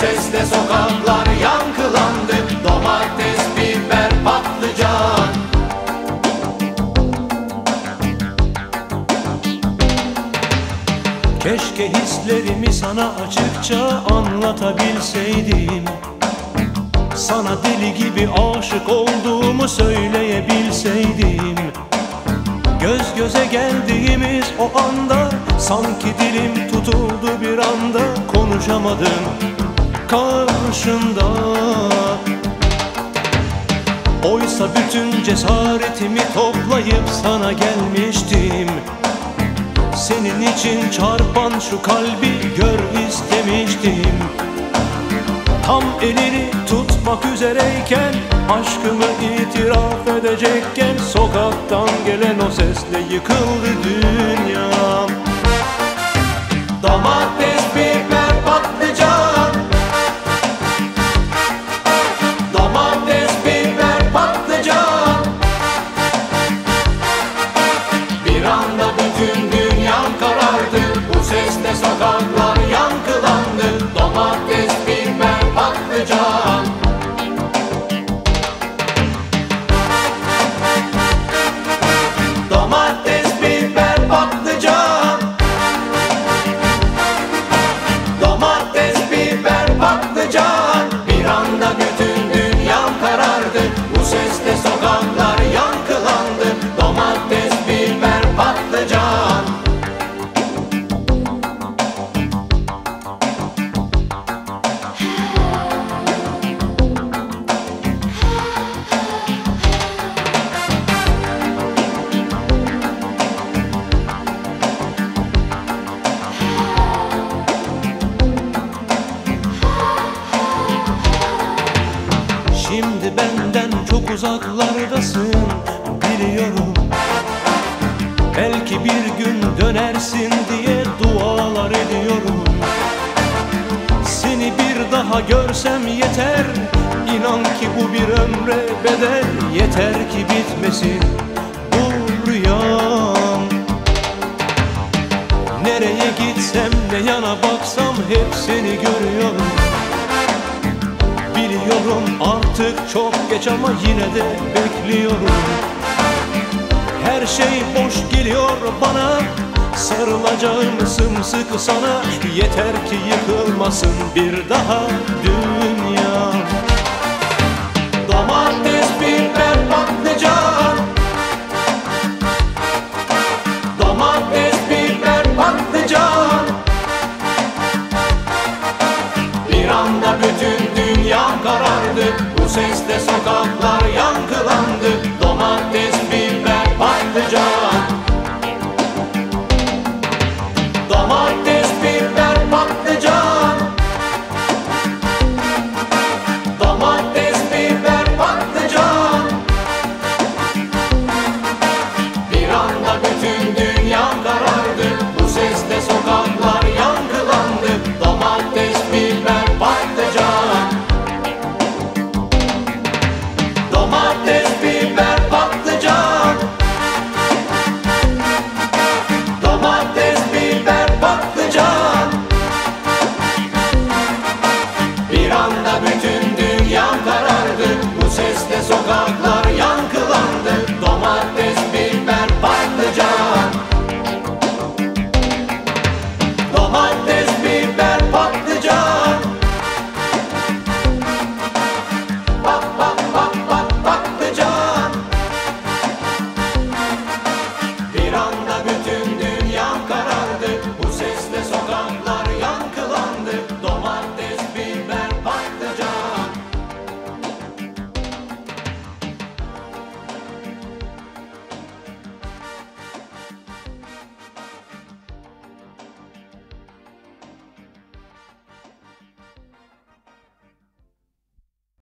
sesle sokaklar yankılandı. Domates, biber, patlıcan. Keşke hislerimi sana açıkça anlatabilseydim. Sana deli gibi aşık olduğumu söyleyebilseydim. Göz göze geldiğimiz o anda Sanki dilim tutuldu bir anda konuşamadım karşında. Oysa bütün cesaretimi toplayıp sana gelmiştim. Senin için çarpan şu kalbi gör istemiştim. Tam elini tutmak üzereyken Aşkımı itiraf edecekken Sokaktan gelen o sesle yıkıldı dünyam Domates, uzaklardasın biliyorum. Belki bir gün dönersin diye dualar ediyorum. Seni bir daha görsem yeter. İnan ki bu bir ömre bedel. Yeter ki bitmesin bu rüyam. Nereye gitsem ne yana baksam hep seni görüyorum Biliyorum artık çok geç ama yine de bekliyorum. Her şey boş geliyor bana. Sarılacağım sımsıkı sana. Yeter ki yıkılmasın bir daha. Dünya sesle sokaklar yankılandı